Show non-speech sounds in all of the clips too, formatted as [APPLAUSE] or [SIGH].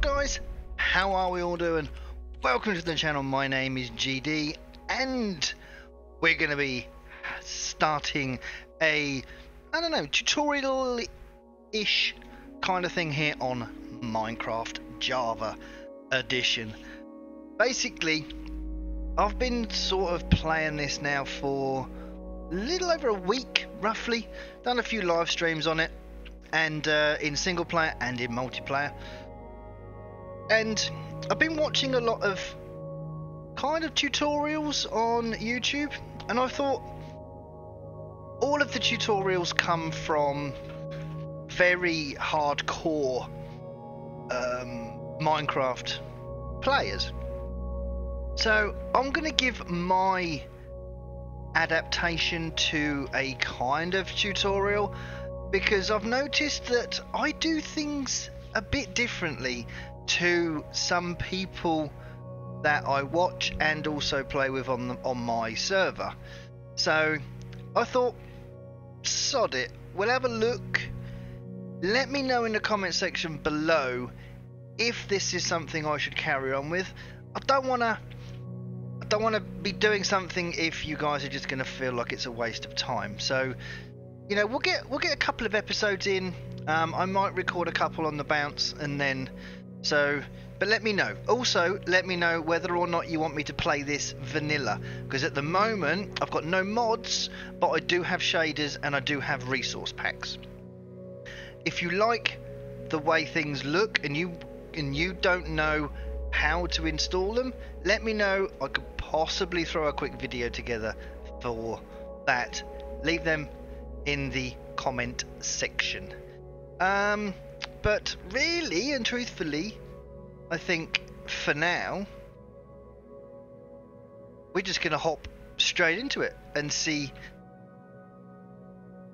guys? How are we all doing? Welcome to the channel, my name is GD and we're going to be starting a, I don't know, tutorial-ish kind of thing here on Minecraft Java Edition. Basically, I've been sort of playing this now for a little over a week, roughly. Done a few live streams on it, and uh, in single player and in multiplayer. And I've been watching a lot of kind of tutorials on YouTube, and I thought all of the tutorials come from very hardcore um, Minecraft players. So I'm going to give my adaptation to a kind of tutorial because I've noticed that I do things a bit differently to some people that I watch and also play with on the, on my server. So I thought, sod it, we'll have a look. Let me know in the comment section below if this is something I should carry on with. I don't want to don't want to be doing something if you guys are just going to feel like it's a waste of time. So, you know, we'll get we'll get a couple of episodes in. Um, I might record a couple on the bounce, and then so. But let me know. Also, let me know whether or not you want me to play this vanilla. Because at the moment, I've got no mods, but I do have shaders and I do have resource packs. If you like the way things look and you and you don't know how to install them, let me know. I could possibly throw a quick video together for that. Leave them in the comment section. Um, but really and truthfully, I think for now, we're just going to hop straight into it and see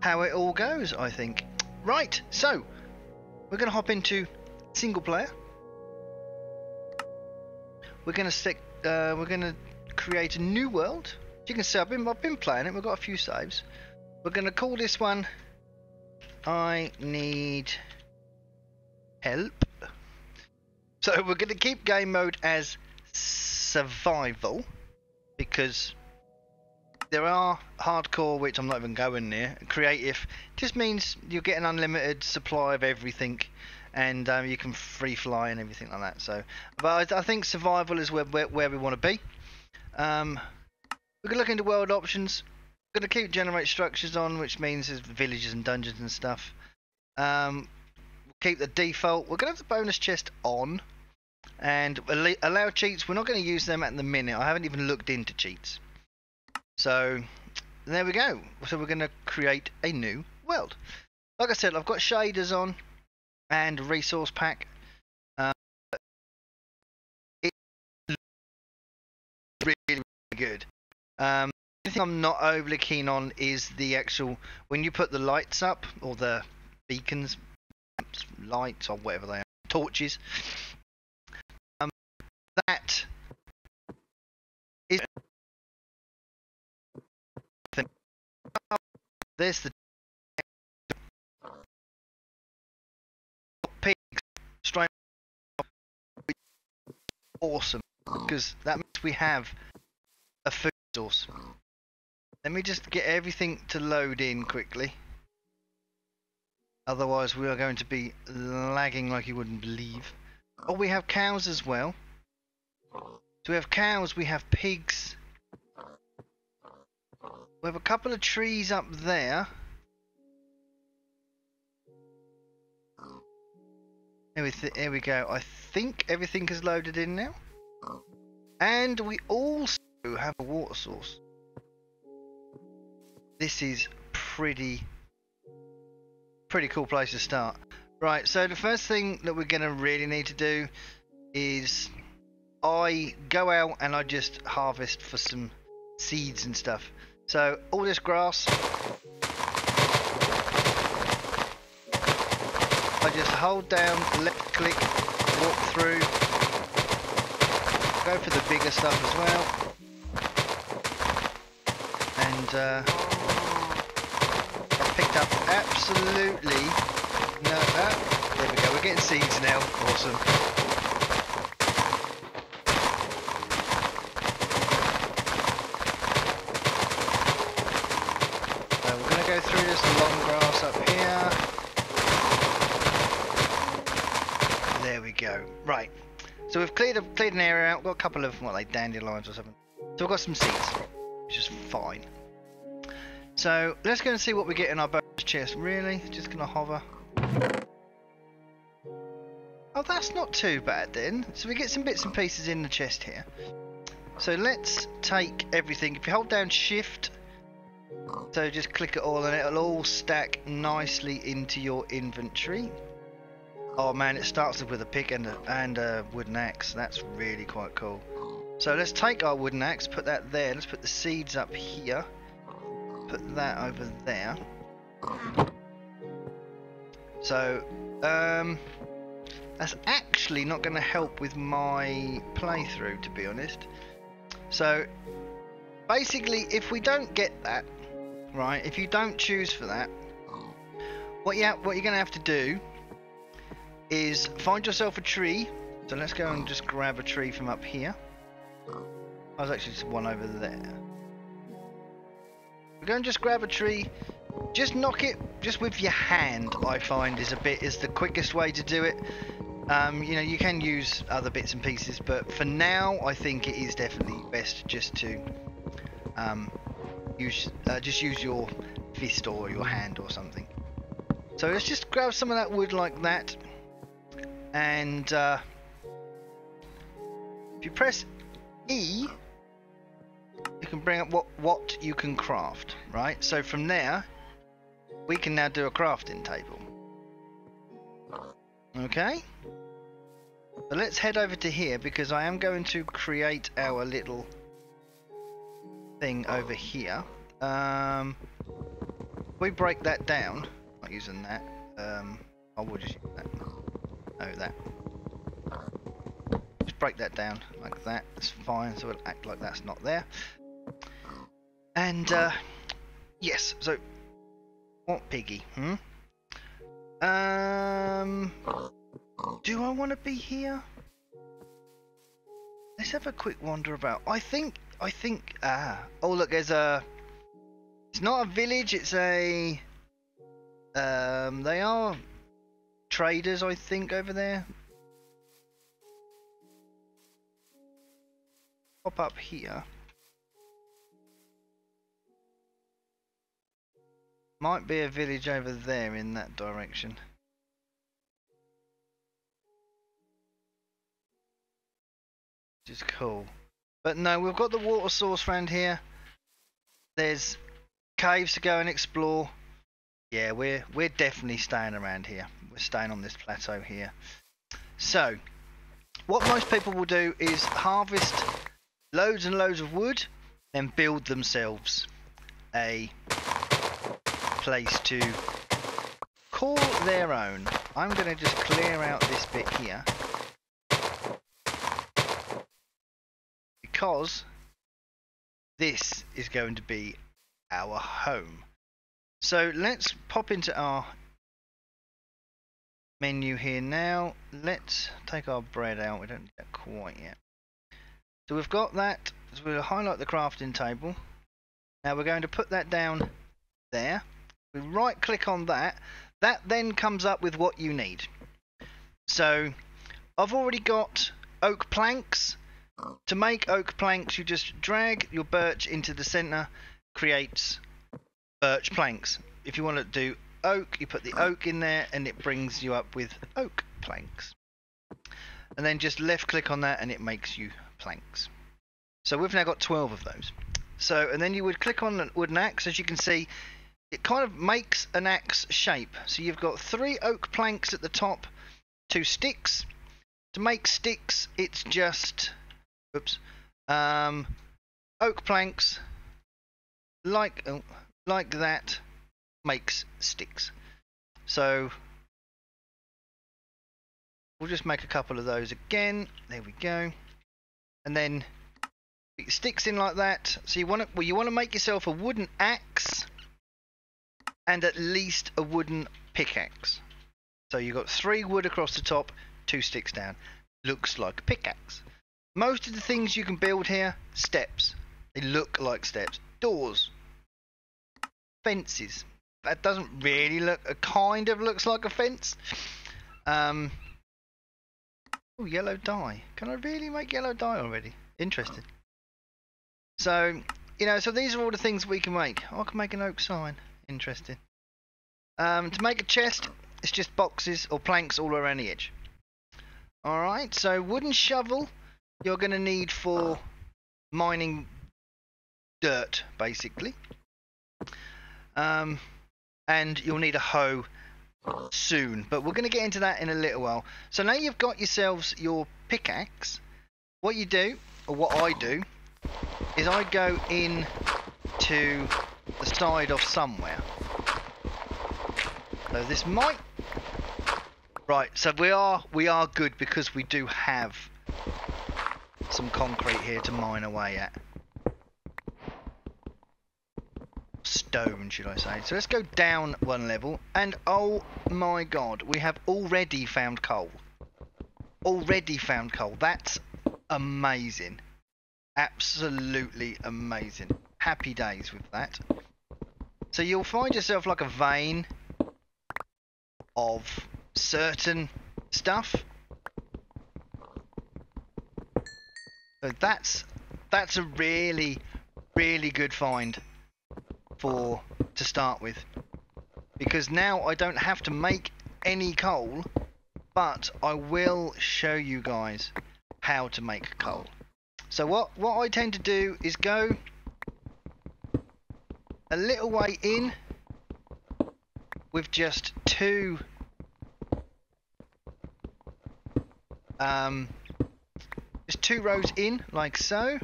how it all goes, I think. Right, so we're going to hop into single player. We're going to stick, uh, we're going to create a new world. You can see I've been, I've been playing it. We've got a few saves. We're going to call this one I need help. So we're going to keep game mode as survival because there are hardcore, which I'm not even going near. Creative just means you get an unlimited supply of everything, and um, you can free fly and everything like that. So, but I, think survival is where where, where we want to be. Um, we can look into world options. We're going to keep generate structures on, which means there's villages and dungeons and stuff. Um, keep the default. We're going to have the bonus chest on. And allow cheats. We're not going to use them at the minute. I haven't even looked into cheats. So, there we go. So we're going to create a new world. Like I said, I've got shaders on and resource pack. really, really good. Um, thing I'm not overly keen on is the actual when you put the lights up or the beacons, lights or whatever they are, torches. Um, that is there's the pigs straight awesome because that means we have a food source. Let me just get everything to load in quickly. Otherwise we are going to be lagging like you wouldn't believe. Oh, we have cows as well. So we have cows, we have pigs. We have a couple of trees up there. Here we, we go. I think everything is loaded in now. And we also have a water source. This is pretty, pretty cool place to start. Right, so the first thing that we're going to really need to do is I go out and I just harvest for some seeds and stuff. So all this grass, I just hold down, left click, walk through, go for the bigger stuff as well. And uh, picked up absolutely no... Ah, there we go, we're getting seeds now. Awesome. So we're going to go through this long grass up here. There we go. Right. So we've cleared, a, cleared an area out, got a couple of, what, like dandelions or something. So we've got some seeds, which is fine. So let's go and see what we get in our bonus chest. Really, just gonna hover. Oh, that's not too bad then. So we get some bits and pieces in the chest here. So let's take everything. If you hold down Shift, so just click it all and it'll all stack nicely into your inventory. Oh man, it starts with a pick and a, and a wooden axe. That's really quite cool. So let's take our wooden axe, put that there. Let's put the seeds up here. Put that over there. So, um, that's actually not going to help with my playthrough, to be honest. So, basically, if we don't get that, right, if you don't choose for that, what, you what you're going to have to do is find yourself a tree. So let's go and just grab a tree from up here. I was actually just one over there. Going to just grab a tree. Just knock it just with your hand. I find is a bit is the quickest way to do it. Um, you know, you can use other bits and pieces, but for now, I think it is definitely best just to um, use uh, just use your fist or your hand or something. So let's just grab some of that wood like that, and uh, if you press E, you can bring up what what you can craft, right? So from there, we can now do a crafting table. Okay. But let's head over to here because I am going to create our little thing over here. Um, we break that down, not using that. Um, I will just use that. That. Just break that down like that. It's fine. So it'll act like that's not there. And uh, yes. So what piggy? Hmm. Um. Do I want to be here? Let's have a quick wander about. I think. I think. Ah. Oh look, there's a. It's not a village. It's a. Um. They are traders, I think, over there. Pop up here. Might be a village over there in that direction. Which is cool. But no, we've got the water source around here. There's caves to go and explore. Yeah, we're we're definitely staying around here. We're staying on this plateau here. So, what most people will do is harvest loads and loads of wood, then build themselves a place to call their own. I'm going to just clear out this bit here. Because this is going to be our home. So let's pop into our menu here now. Let's take our bread out. We don't need that quite yet. So we've got that. So we'll highlight the crafting table. Now we're going to put that down there. We right click on that. That then comes up with what you need. So I've already got oak planks. To make oak planks, you just drag your birch into the center, creates birch planks. If you want to do oak, you put the oak in there and it brings you up with oak planks. And then just left click on that and it makes you planks. So we've now got 12 of those. So, and then you would click on the wooden axe, as you can see, it kind of makes an axe shape. So you've got three oak planks at the top, two sticks. To make sticks, it's just, oops, um, oak planks, like oh, like that, makes sticks. So we'll just make a couple of those again. There we go, and then sticks in like that. So you want to well, you want to make yourself a wooden axe and at least a wooden pickaxe. So you've got three wood across the top, two sticks down. Looks like a pickaxe. Most of the things you can build here, steps. They look like steps. Doors. Fences. That doesn't really look, it kind of looks like a fence. Um, Oh, yellow dye. Can I really make yellow dye already? Interesting. So, you know, so these are all the things we can make. I can make an oak sign. Interesting. Um, to make a chest, it's just boxes or planks all around the edge. Alright, so wooden shovel you're going to need for mining dirt, basically. Um, and you'll need a hoe soon, but we're going to get into that in a little while. So now you've got yourselves your pickaxe, what you do, or what I do, is I go in to the side of somewhere. So this might... Right, so we are we are good because we do have some concrete here to mine away at. Stone, should I say. So let's go down one level. And oh my god, we have already found coal. Already found coal. That's amazing. Absolutely amazing. Happy days with that. So you'll find yourself like a vein of certain stuff So that's that's a really really good find for to start with because now I don't have to make any coal but I will show you guys how to make coal. So what what I tend to do is go a little way in with just two um, just two rows in, like so.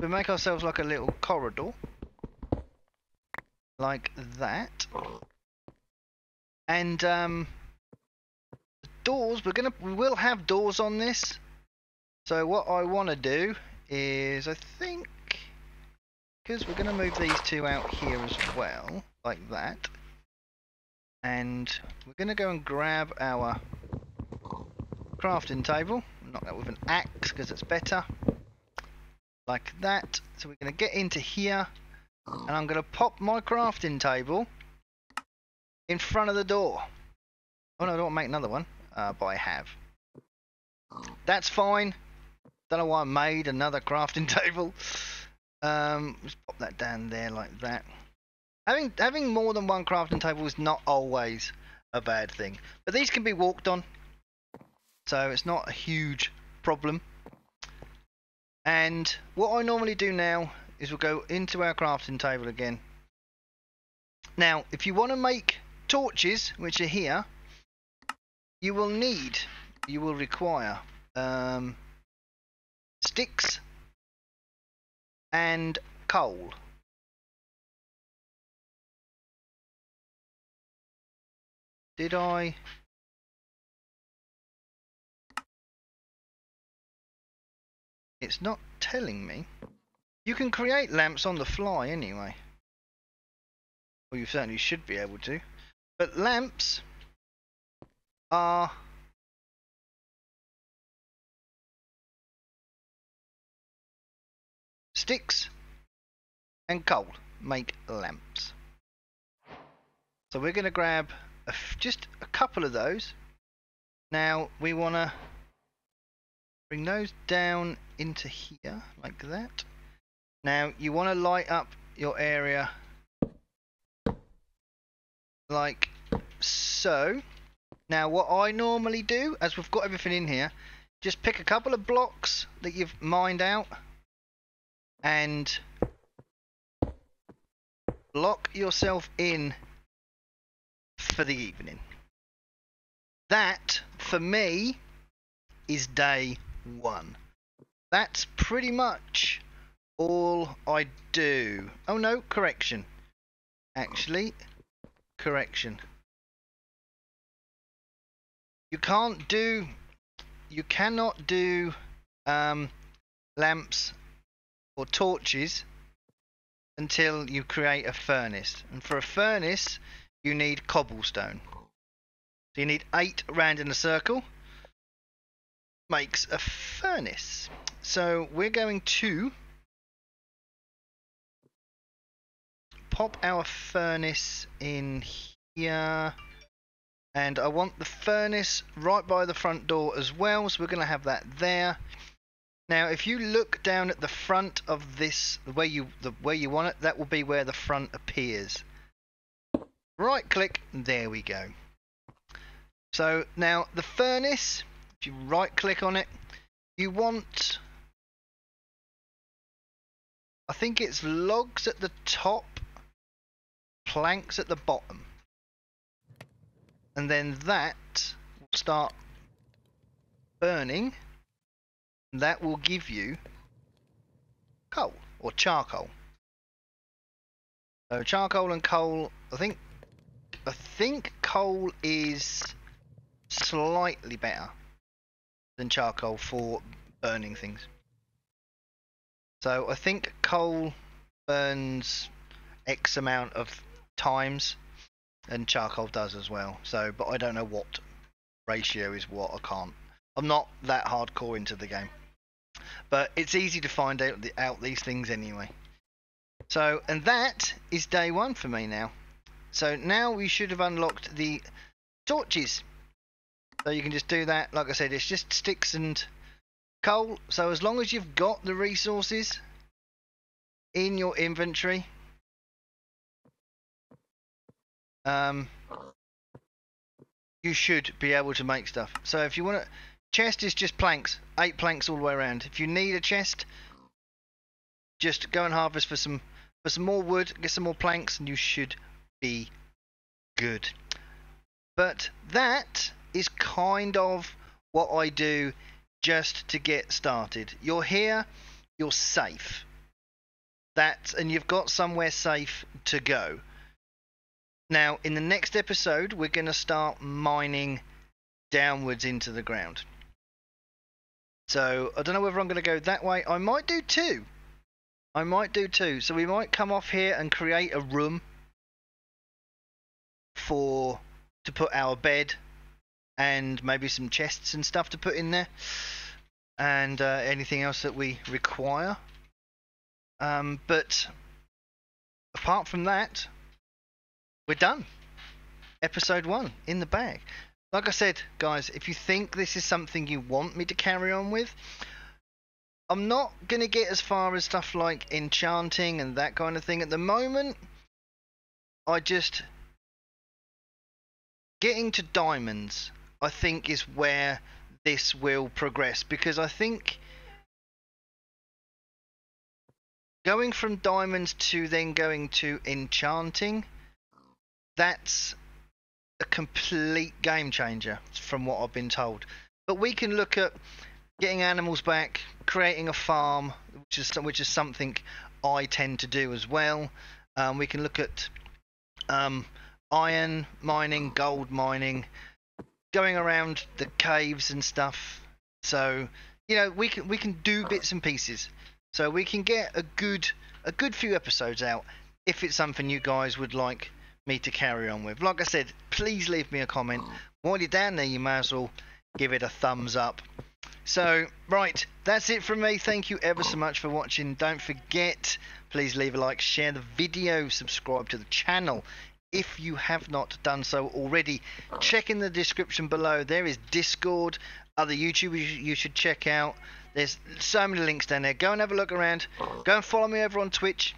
We make ourselves like a little corridor. Like that. And um, doors, we're gonna, we will have doors on this. So what I want to do is, I think, because we're going to move these two out here as well, like that. And we're going to go and grab our crafting table knock that with an axe because it's better. Like that. So we're going to get into here. And I'm going to pop my crafting table in front of the door. Oh no, I don't want to make another one. Uh, but I have. That's fine. Don't know why I made another crafting [LAUGHS] table. Um, let's pop that down there like that. Having having more than one crafting table is not always a bad thing. But these can be walked on so it's not a huge problem. And what I normally do now is we'll go into our crafting table again. Now, if you want to make torches, which are here, you will need, you will require um, sticks and coal. Did I It's not telling me. You can create lamps on the fly anyway. Well, you certainly should be able to. But lamps are sticks and coal make lamps. So we're going to grab a just a couple of those. Now we want to Bring those down into here, like that. Now, you want to light up your area like so. Now, what I normally do, as we've got everything in here, just pick a couple of blocks that you've mined out and lock yourself in for the evening. That, for me, is day one. That's pretty much all I do. Oh no, correction. Actually, correction. You can't do, you cannot do um, lamps or torches until you create a furnace. And for a furnace, you need cobblestone. So you need eight round in a circle makes a furnace. So we're going to pop our furnace in here. And I want the furnace right by the front door as well, so we're going to have that there. Now, if you look down at the front of this, the way you the way you want it, that will be where the front appears. Right click, there we go. So now the furnace, if you right click on it, you want I think it's logs at the top, planks at the bottom. And then that will start burning. That will give you coal or charcoal. So charcoal and coal, I think I think coal is slightly better than charcoal for burning things. So I think coal burns X amount of times, and charcoal does as well. So, but I don't know what ratio is what. I can't. I'm not that hardcore into the game, but it's easy to find out the, out these things anyway. So, and that is day one for me now. So now we should have unlocked the torches. So you can just do that. Like I said, it's just sticks and coal. So as long as you've got the resources in your inventory, um, you should be able to make stuff. So if you want to, chest is just planks, eight planks all the way around. If you need a chest, just go and harvest for some for some more wood, get some more planks, and you should be good. But that is kind of what I do just to get started. You're here, you're safe. That and you've got somewhere safe to go. Now, in the next episode, we're going to start mining downwards into the ground. So, I don't know whether I'm going to go that way. I might do two. I might do two. So, we might come off here and create a room for to put our bed and maybe some chests and stuff to put in there and uh, anything else that we require um, but apart from that we're done episode one in the bag like i said guys if you think this is something you want me to carry on with i'm not going to get as far as stuff like enchanting and that kind of thing. At the moment i just getting to diamonds, I think, is where this will progress. Because I think going from diamonds to then going to enchanting, that's a complete game changer from what I've been told. But we can look at getting animals back, creating a farm, which is which is something I tend to do as well. Um, we can look at um, iron mining, gold mining, going around the caves and stuff. So you know we can we can do bits and pieces. So we can get a good a good few episodes out if it's something you guys would like me to carry on with. Like I said, please leave me a comment. While you're down there, you might as well give it a thumbs up. So, right, that's it from me. Thank you ever so much for watching. Don't forget, please leave a like, share the video, subscribe to the channel if you have not done so already, check in the description below. There is Discord, other YouTubers you should check out. There's so many links down there. Go and have a look around. Go and follow me over on Twitch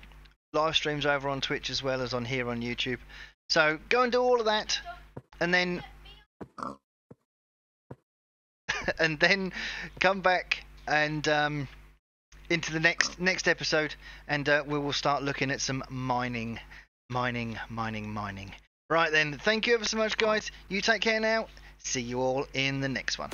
live streams over on Twitch as well as on here on YouTube. So go and do all of that, and then [LAUGHS] and then come back and um, into the next next episode, and uh, we will start looking at some mining, mining, mining, mining. Right then, thank you ever so much, guys. You take care now. See you all in the next one.